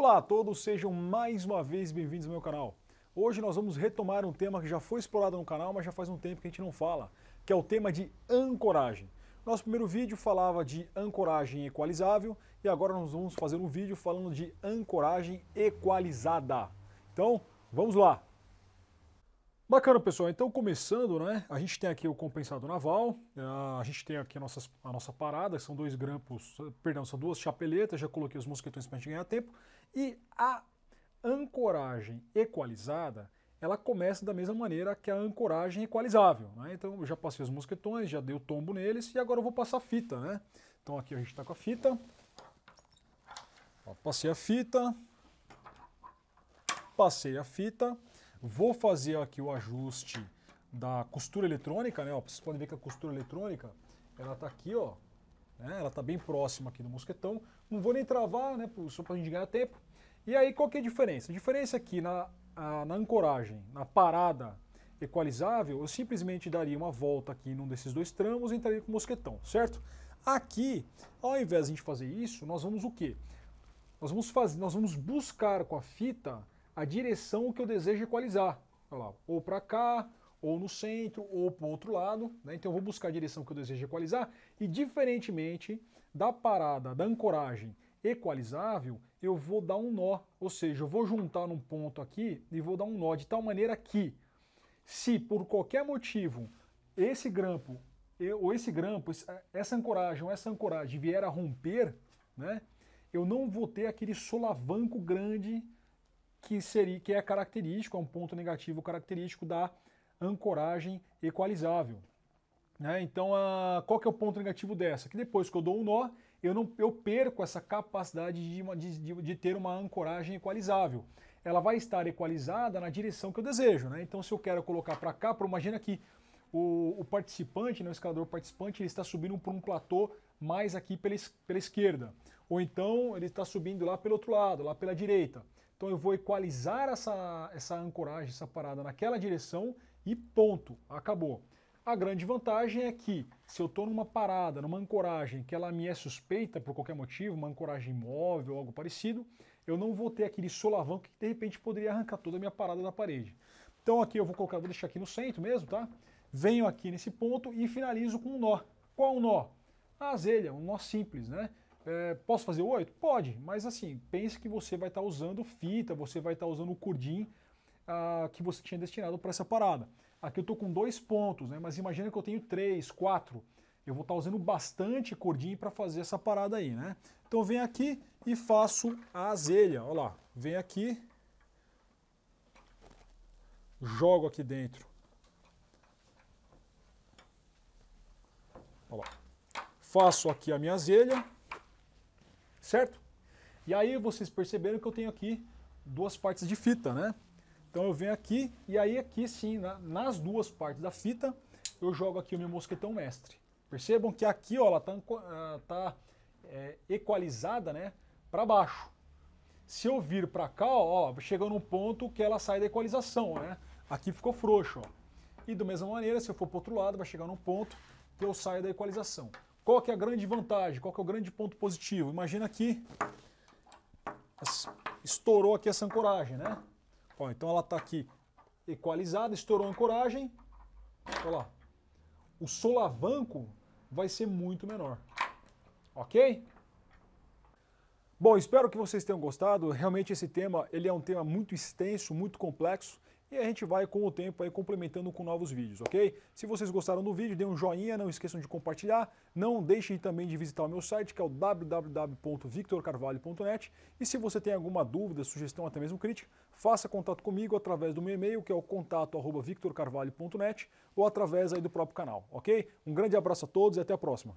Olá a todos, sejam mais uma vez bem-vindos ao meu canal. Hoje nós vamos retomar um tema que já foi explorado no canal, mas já faz um tempo que a gente não fala, que é o tema de ancoragem. Nosso primeiro vídeo falava de ancoragem equalizável e agora nós vamos fazer um vídeo falando de ancoragem equalizada. Então, vamos lá! Bacana, pessoal. Então, começando, né? A gente tem aqui o compensado naval, a gente tem aqui a nossa, a nossa parada, que são dois grampos, perdão, são duas chapeletas, já coloquei os mosquetões para a gente ganhar tempo. E a ancoragem equalizada, ela começa da mesma maneira que a ancoragem equalizável. Né? Então, eu já passei os mosquetões, já dei o tombo neles e agora eu vou passar a fita, né? Então, aqui a gente está com a fita. Ó, passei a fita. Passei a fita. Vou fazer aqui o ajuste da costura eletrônica, né? Ó, vocês podem ver que a costura eletrônica, ela está aqui, ó. Né? Ela está bem próxima aqui do mosquetão. Não vou nem travar, né? Só para a gente ganhar tempo. E aí, qual que é a diferença? A diferença aqui na, a, na ancoragem, na parada equalizável, eu simplesmente daria uma volta aqui num desses dois tramos e entraria com o mosquetão, certo? Aqui, ao invés de a gente fazer isso, nós vamos o quê? Nós vamos, fazer, nós vamos buscar com a fita a direção que eu desejo equalizar. Lá, ou para cá, ou no centro, ou para o outro lado. Né? Então eu vou buscar a direção que eu desejo equalizar e diferentemente da parada, da ancoragem equalizável, eu vou dar um nó, ou seja, eu vou juntar num ponto aqui e vou dar um nó de tal maneira que, se por qualquer motivo esse grampo, ou esse grampo, essa ancoragem ou essa ancoragem vier a romper, né, eu não vou ter aquele solavanco grande que seria que é característico, é um ponto negativo característico da ancoragem equalizável. Né? Então, a, qual que é o ponto negativo dessa? Que depois que eu dou um nó, eu, não, eu perco essa capacidade de, de, de, ter uma ancoragem equalizável. Ela vai estar equalizada na direção que eu desejo. Né? Então, se eu quero colocar para cá, imagina que o, o, participante, né, o escalador participante, ele está subindo por um platô mais aqui pela, pela esquerda. Ou então ele está subindo lá pelo outro lado, lá pela direita. Então eu vou equalizar essa, essa ancoragem, essa parada naquela direção e ponto, acabou. A grande vantagem é que se eu estou numa parada, numa ancoragem que ela me é suspeita por qualquer motivo, uma ancoragem móvel ou algo parecido, eu não vou ter aquele solavanco que de repente poderia arrancar toda a minha parada da parede. Então aqui eu vou colocar, vou deixar aqui no centro mesmo, tá? Venho aqui nesse ponto e finalizo com um nó. Qual o nó? A azelha, um nó simples, né? É, posso fazer oito? Pode, mas assim, pense que você vai estar tá usando fita, você vai estar tá usando o curdim ah, que você tinha destinado para essa parada. Aqui eu estou com dois pontos, né? mas imagina que eu tenho três, quatro. Eu vou estar tá usando bastante cordim para fazer essa parada aí, né? Então venho aqui e faço a azelha, olha lá. Venho aqui, jogo aqui dentro. Olha lá. Faço aqui a minha azelha certo? E aí vocês perceberam que eu tenho aqui duas partes de fita, né? Então eu venho aqui e aí aqui sim, na, nas duas partes da fita, eu jogo aqui o meu mosquetão mestre. Percebam que aqui ó, ela está tá, é, equalizada né, para baixo. Se eu vir para cá, ó, chega num ponto que ela sai da equalização, né? Aqui ficou frouxo, ó. E da mesma maneira, se eu for para outro lado, vai chegar num ponto que eu saio da equalização. Qual que é a grande vantagem? Qual que é o grande ponto positivo? Imagina aqui, estourou aqui essa ancoragem, né? Ó, então ela está aqui equalizada, estourou a ancoragem, olha lá. O solavanco vai ser muito menor, ok? Bom, espero que vocês tenham gostado. Realmente esse tema ele é um tema muito extenso, muito complexo e a gente vai com o tempo aí complementando com novos vídeos, ok? Se vocês gostaram do vídeo, dê um joinha, não esqueçam de compartilhar, não deixem também de visitar o meu site que é o www.victorcarvalho.net e se você tem alguma dúvida, sugestão, até mesmo crítica, faça contato comigo através do meu e-mail que é o contato@victorcarvalho.net ou através aí do próprio canal, ok? Um grande abraço a todos e até a próxima.